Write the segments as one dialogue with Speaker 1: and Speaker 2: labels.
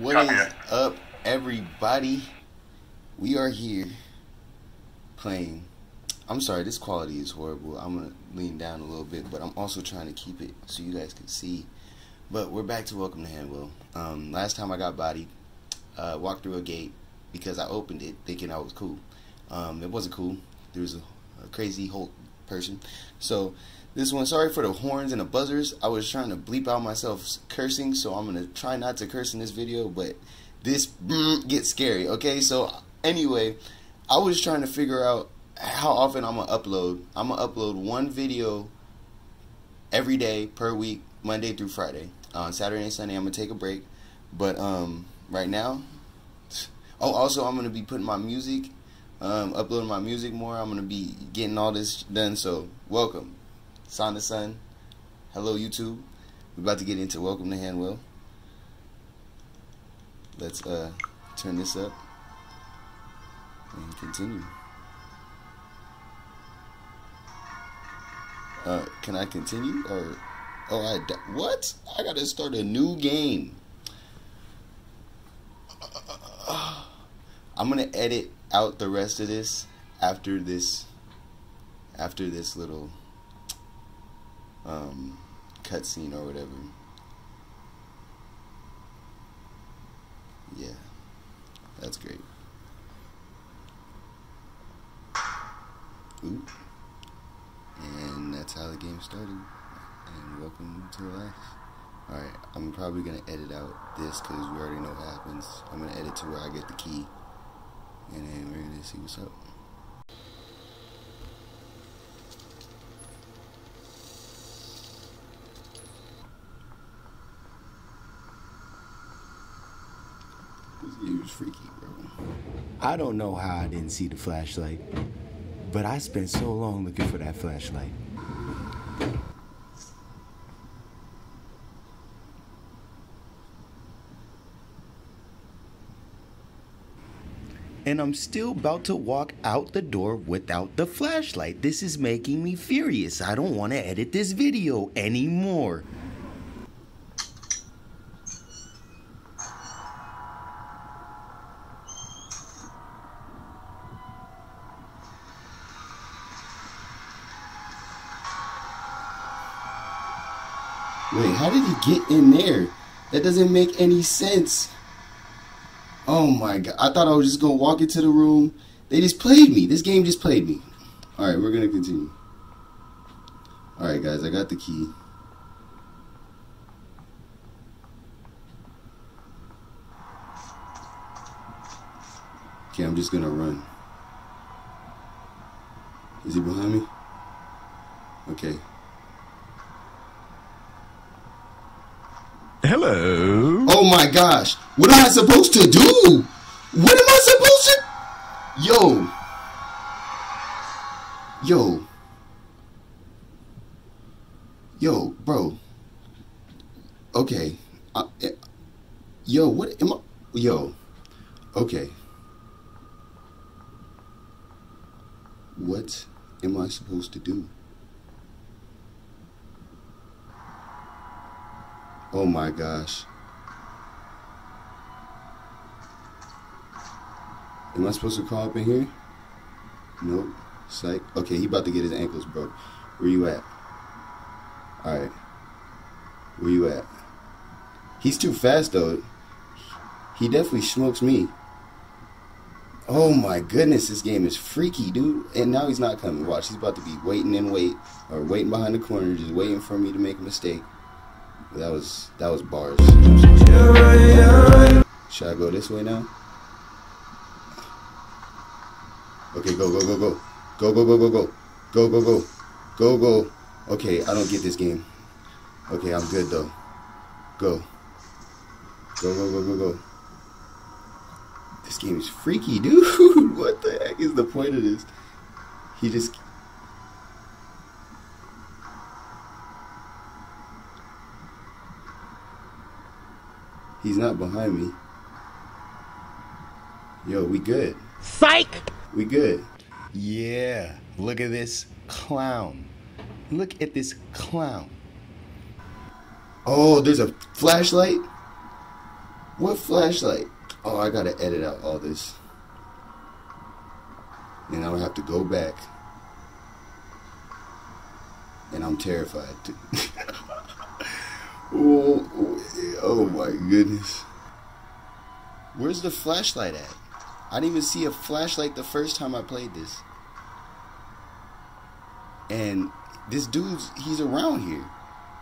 Speaker 1: What
Speaker 2: Copy
Speaker 1: is
Speaker 2: that.
Speaker 1: up, everybody? We are here playing. I'm sorry, this quality is horrible. I'm gonna lean down a little bit, but I'm also trying to keep it so you guys can see. But we're back to Welcome to Hanwell. Um, last time I got bodied, uh, walked through a gate because I opened it thinking I was cool. Um, it wasn't cool. There was a, a crazy Hulk person. So this one, sorry for the horns and the buzzers. I was trying to bleep out myself cursing, so I'm gonna try not to curse in this video. But this mm, gets scary. Okay, so anyway, I was trying to figure out how often I'm gonna upload. I'm gonna upload one video every day per week, Monday through Friday. On Saturday and Sunday, I'm gonna take a break. But um, right now, oh, also I'm gonna be putting my music, um, uploading my music more. I'm gonna be getting all this done. So welcome, Son the Sun. Hello YouTube. We're about to get into Welcome to Hanwell. Let's uh turn this up and continue. Uh, can I continue or? Oh, I what? I gotta start a new game. I'm gonna edit out the rest of this after this. After this little um, cutscene or whatever. Yeah, that's great. Oop. And that's how the game started. And welcome to life. Alright, I'm probably going to edit out this because we already know what happens. I'm going to edit to where I get the key. And then we're to see what's up. Freaky, bro.
Speaker 3: I don't know how I didn't see the flashlight, but I spent so long looking for that flashlight. And I'm still about to walk out the door without the flashlight. This is making me furious. I don't want to edit this video anymore.
Speaker 1: Wait, how did he get in there? That doesn't make any sense. Oh my god. I thought I was just gonna walk into the room. They just played me. This game just played me. Alright, we're gonna continue. Alright guys, I got the key. Okay, I'm just gonna run. Is he behind me? Okay.
Speaker 3: Hello.
Speaker 1: Oh my gosh. What am I supposed to do? What am I supposed to Yo. Yo. Yo, bro. Okay. Uh, eh, yo, what am I Yo. Okay. What am I supposed to do? Oh my gosh. Am I supposed to crawl up in here? Nope. Psych. Okay, he about to get his ankles broke. Where you at? Alright. Where you at? He's too fast though. He definitely smokes me. Oh my goodness, this game is freaky, dude. And now he's not coming. Watch, he's about to be waiting and wait. Or waiting behind the corner, just waiting for me to make a mistake. That was that was bars. Should I go this way now? Okay, go, go, go, go. Go, go, go, go, go. Go, go, go. Go, go. Okay, I don't get this game. Okay, I'm good though. Go. Go, go, go, go, go. This game is freaky, dude. what the heck is the point of this? He just He's not behind me. Yo, we good.
Speaker 3: Psych!
Speaker 1: We good.
Speaker 3: Yeah, look at this clown. Look at this clown.
Speaker 1: Oh, there's a flashlight. What flashlight? Oh, I gotta edit out all this. And I'll have to go back. And I'm terrified. oh, my goodness. Where's the flashlight at? I didn't even see a flashlight the first time I played this. And this dude's, he's around here.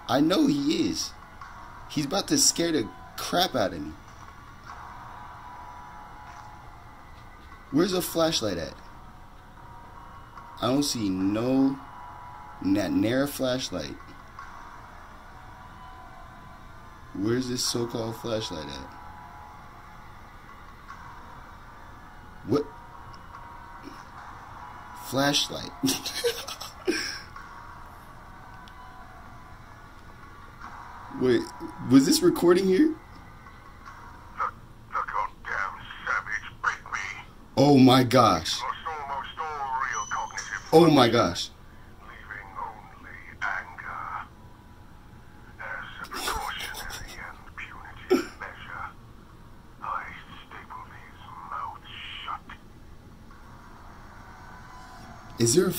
Speaker 1: I know he is. He's about to scare the crap out of me. Where's the flashlight at? I don't see no that narrow flashlight. Where's this so-called flashlight at? What? Flashlight. Wait, was this recording here? Oh my gosh. Oh my gosh. Is there? A,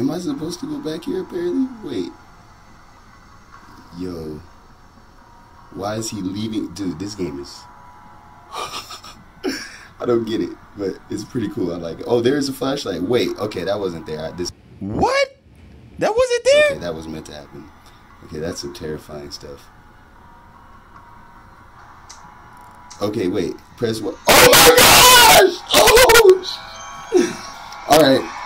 Speaker 1: am I supposed to go back here? Apparently. Wait. Yo. Why is he leaving? Dude, this game is. I don't get it, but it's pretty cool. I like it. Oh, there is a flashlight. Wait, okay, that wasn't there. I, this.
Speaker 3: What? That wasn't there.
Speaker 1: Okay, that was meant to happen. Okay, that's some terrifying stuff. Okay, wait. Press what? Oh my gosh! Oh! All right.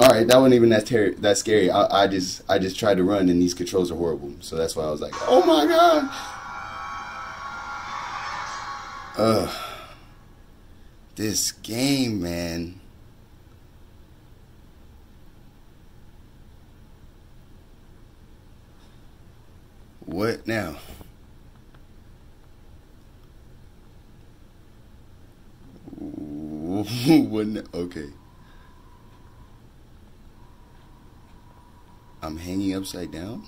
Speaker 1: All right, that wasn't even that ter- that scary. I, I just I just tried to run, and these controls are horrible. So that's why I was like, oh my god. Ugh. This game, man. What now? what? now? Okay. I'm hanging upside down?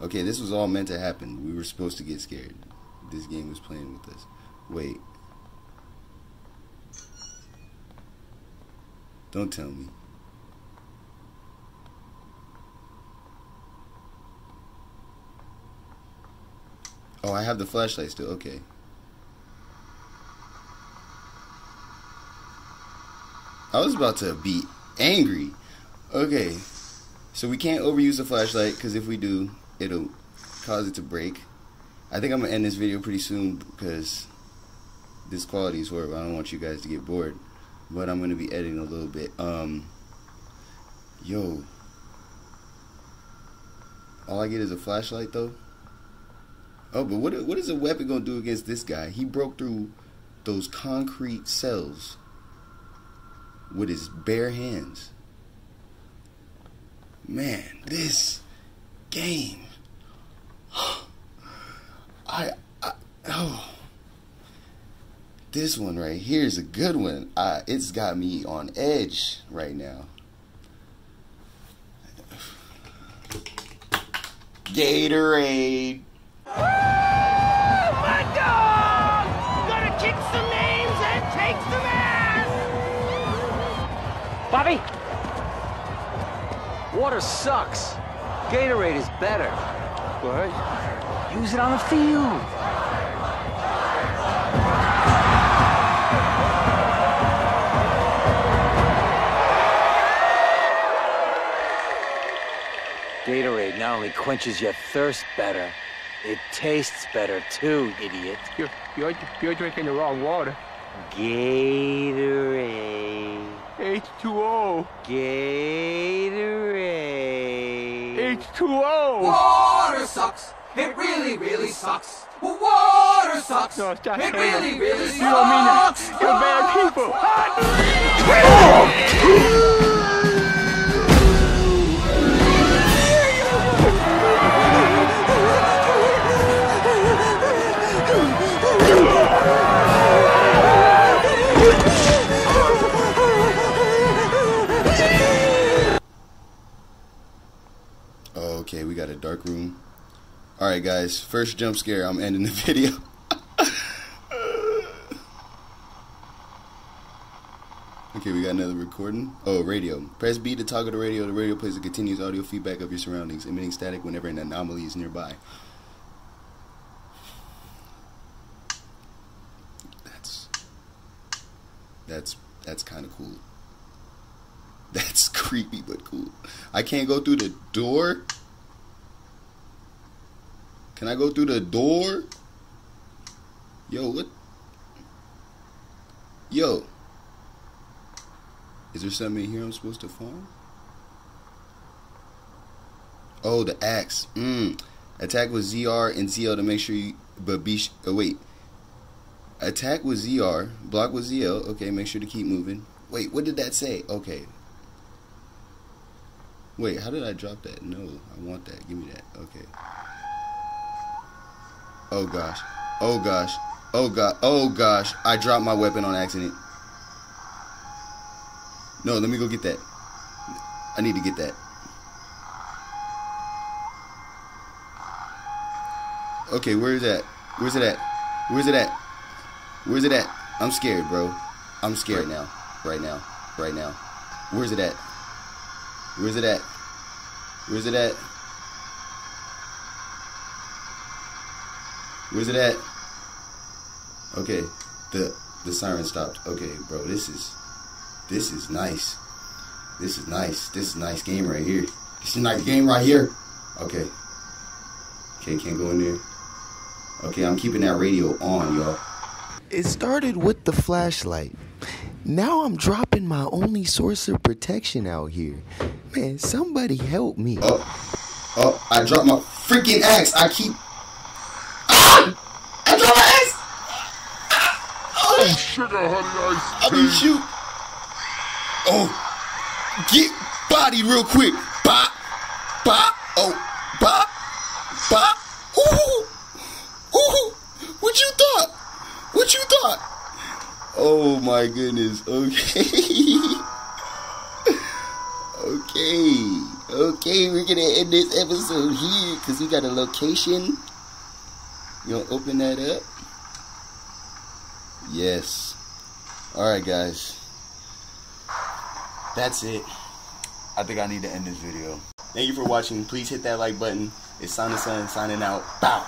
Speaker 1: Okay, this was all meant to happen. We were supposed to get scared. This game was playing with us. Wait. Don't tell me. Oh, I have the flashlight still. Okay. I was about to be angry. Okay. So we can't overuse the flashlight because if we do, it'll cause it to break. I think I'm gonna end this video pretty soon because this quality is horrible. I don't want you guys to get bored, but I'm gonna be editing a little bit. Um, yo, all I get is a flashlight though. Oh, but what what is a weapon gonna do against this guy? He broke through those concrete cells with his bare hands. Man, this game. I, I oh. This one right here is a good one. I, it's got me on edge right now. Gatorade.
Speaker 4: Water sucks. Gatorade is better. What? Use it on the field. Gatorade not only quenches your thirst better, it tastes better too, idiot.
Speaker 5: You're, you're, you're drinking the wrong water.
Speaker 4: Gatorade.
Speaker 5: H2O.
Speaker 4: Gatorade.
Speaker 5: H2O.
Speaker 6: Water sucks. It really, really sucks. Water sucks.
Speaker 5: No, stop
Speaker 6: it
Speaker 5: saying
Speaker 6: really,
Speaker 5: that.
Speaker 6: really
Speaker 5: You don't mean that.
Speaker 1: All right, guys. First jump scare. I'm ending the video. okay, we got another recording. Oh, radio. Press B to toggle the radio. The radio plays a continuous audio feedback of your surroundings, emitting static whenever an anomaly is nearby. That's that's that's kind of cool. That's creepy but cool. I can't go through the door. Can I go through the door? Yo, what? Yo. Is there something in here I'm supposed to farm? Oh, the axe. Mm. Attack with ZR and ZL to make sure you. But be. Oh, wait. Attack with ZR. Block with ZL. Okay, make sure to keep moving. Wait, what did that say? Okay. Wait, how did I drop that? No, I want that. Give me that. Okay. Oh gosh. Oh gosh. Oh god. Oh gosh. I dropped my weapon on accident. No, let me go get that. I need to get that. Okay, where is that? Where's it at? Where's it at? Where's it at? I'm scared, bro. I'm scared now. Right now. Right now. Where's it at? Where's it at? Where's it at? Where's it at? Okay, the the siren stopped. Okay, bro, this is this is nice. This is nice. This is nice game right here. This is a nice game right here. Okay. Okay, can't go in there. Okay, I'm keeping that radio on, y'all.
Speaker 3: It started with the flashlight. Now I'm dropping my only source of protection out here. Man, somebody help me.
Speaker 1: Oh, oh, I dropped my freaking axe. I keep. Ah! I dropped my axe. Oh,
Speaker 5: Sugar honey ice
Speaker 1: I mean, shoot. Oh, get bodied real quick. Bop, bop, oh, bop, bop. Ooh, ooh. What you thought? What you thought? Oh my goodness. Okay. okay. Okay, we're gonna end this episode here because we got a location. You gonna open that up? Yes. Alright, guys. That's it. I think I need to end this video. Thank you for watching. Please hit that like button. It's Son the Sun signing out. Bow.